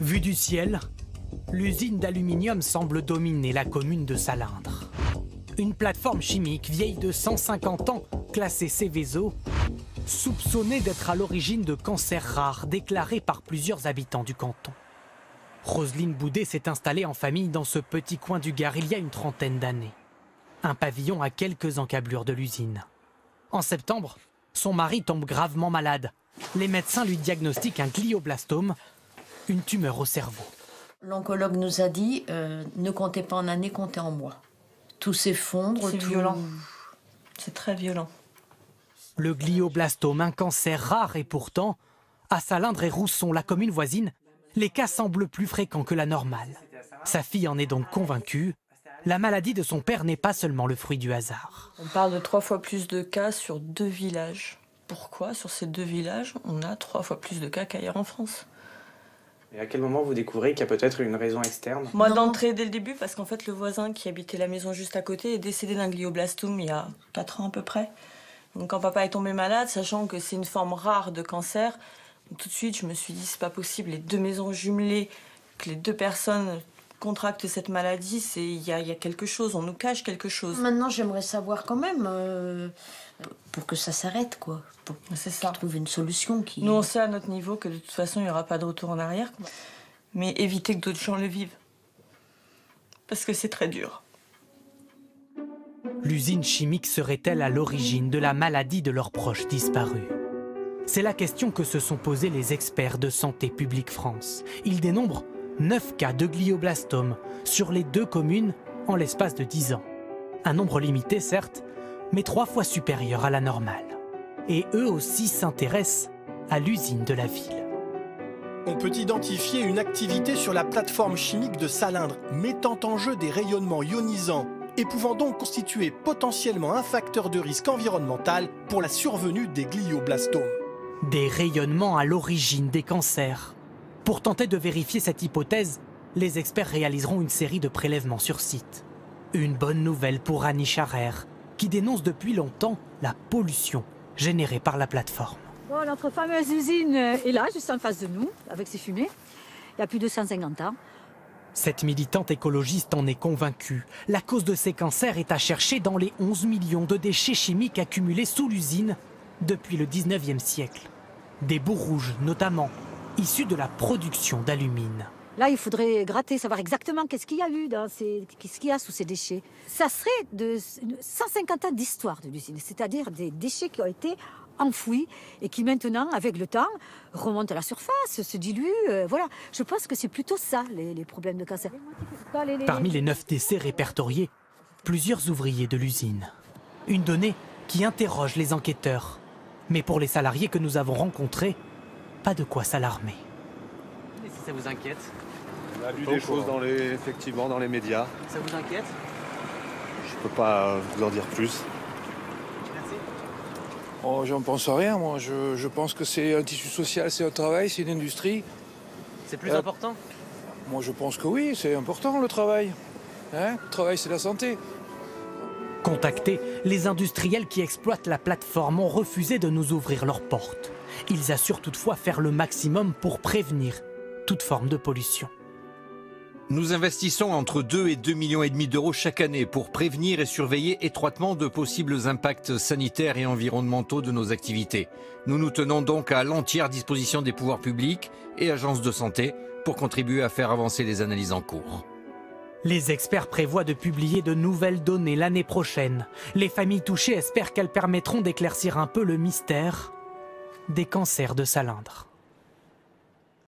Vue du ciel, l'usine d'aluminium semble dominer la commune de Salindre. Une plateforme chimique vieille de 150 ans, classée Céveso, soupçonnée d'être à l'origine de cancers rares déclarés par plusieurs habitants du canton. Roselyne Boudet s'est installée en famille dans ce petit coin du Gard il y a une trentaine d'années. Un pavillon à quelques encablures de l'usine. En septembre, son mari tombe gravement malade. Les médecins lui diagnostiquent un glioblastome, une tumeur au cerveau. L'oncologue nous a dit euh, ne comptez pas en années, comptez en mois. Tout s'effondre. C'est tout- violent. C'est très violent. Le glioblastome, un cancer rare et pourtant, à Salindre et Rousson, la commune voisine, les cas semblent plus fréquents que la normale. Sa fille en est donc convaincue. La maladie de son père n'est pas seulement le fruit du hasard. On parle de trois fois plus de cas sur deux villages. Pourquoi sur ces deux villages, on a trois fois plus de cas qu'ailleurs en France? Et à quel moment vous découvrez qu'il y a peut-être une raison externe Moi, d'entrée dès le début, parce qu'en fait, le voisin qui habitait la maison juste à côté est décédé d'un glioblastome il y a 4 ans à peu près. Donc, quand papa est tombé malade, sachant que c'est une forme rare de cancer, tout de suite, je me suis dit, c'est pas possible, les deux maisons jumelées, que les deux personnes contractent cette maladie, c'est il y a, il y a quelque chose, on nous cache quelque chose. Maintenant, j'aimerais savoir quand même euh, pour que ça s'arrête, quoi. Pour C'est ça. trouver une solution qui. Nous, on sait à notre niveau que de toute façon, il n'y aura pas de retour en arrière. Mais éviter que d'autres gens le vivent. Parce que c'est très dur. L'usine chimique serait-elle à l'origine de la maladie de leurs proches disparus? C'est la question que se sont posés les experts de Santé publique France. Ils dénombrent 9 cas de glioblastome sur les deux communes en l'espace de 10 ans. Un nombre limité, certes, mais trois fois supérieur à la normale. Et eux aussi s'intéressent à l'usine de la ville. On peut identifier une activité sur la plateforme chimique de Salindre, mettant en jeu des rayonnements ionisants et pouvant donc constituer potentiellement un facteur de risque environnemental pour la survenue des glioblastomes. Des rayonnements à l'origine des cancers. Pour tenter de vérifier cette hypothèse, les experts réaliseront une série de prélèvements sur site. Une bonne nouvelle pour Annie Charrer, qui dénonce depuis longtemps la pollution générée par la plateforme. Bon, notre fameuse usine est là, juste en face de nous, avec ses fumées. Il y a plus de 150 ans. Cette militante écologiste en est convaincue. La cause de ces cancers est à chercher dans les 11 millions de déchets chimiques accumulés sous l'usine depuis le 19e siècle. Des bouts rouges notamment, issus de la production d'alumine. Là, il faudrait gratter, savoir exactement qu'est-ce qu'il y a eu dans ces, qu'est-ce qu'il y a sous ces déchets. Ça serait de 150 ans d'histoire de l'usine, c'est-à-dire des déchets qui ont été enfouis et qui maintenant, avec le temps, remontent à la surface, se diluent. euh, voilà, je pense que c'est plutôt ça les, les problèmes de cancer. Parmi les neuf décès répertoriés, plusieurs ouvriers de l'usine. Une donnée qui interroge les enquêteurs. Mais pour les salariés que nous avons rencontrés, pas de quoi s'alarmer. Si ça vous inquiète, On a lu des choses dans les, effectivement dans les médias. ça vous inquiète Je peux pas vous en dire plus. Merci. Oh, j'en pense à rien, moi. Je, je pense que c'est un tissu social, c'est un travail, c'est une industrie. C'est plus Euh, important Moi, je pense que oui, c'est important le travail. Hein le travail, c'est la santé. Contactés, les industriels qui exploitent la plateforme ont refusé de nous ouvrir leurs portes. Ils assurent toutefois faire le maximum pour prévenir toute forme de pollution. Nous investissons entre 2 et 2 millions et demi d'euros chaque année pour prévenir et surveiller étroitement de possibles impacts sanitaires et environnementaux de nos activités. Nous nous tenons donc à l'entière disposition des pouvoirs publics et agences de santé pour contribuer à faire avancer les analyses en cours. Les experts prévoient de publier de nouvelles données l'année prochaine. Les familles touchées espèrent qu'elles permettront d'éclaircir un peu le mystère des cancers de Salindre.